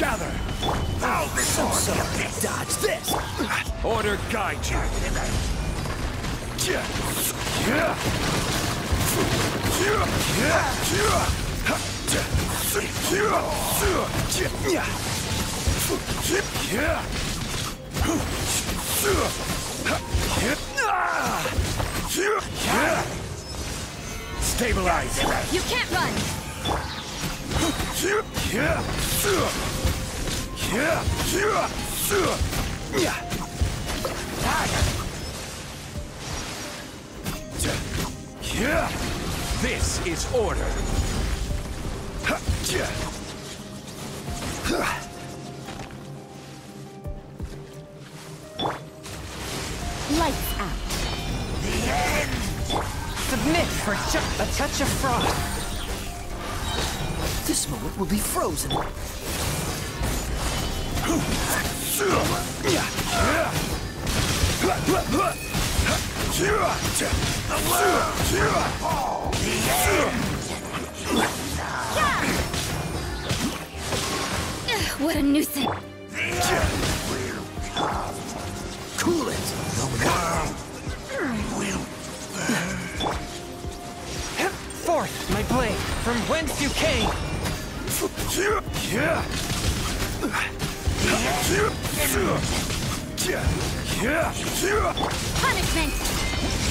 Gather! Bow before So, the dodge this. Order guide you. Stabilize. You can't run! This is order. Lights out. The end! Submit for just a touch of frost. This moment will be frozen. What a nuisance. Cool it. Forth, my blade, from whence you came. Punishment!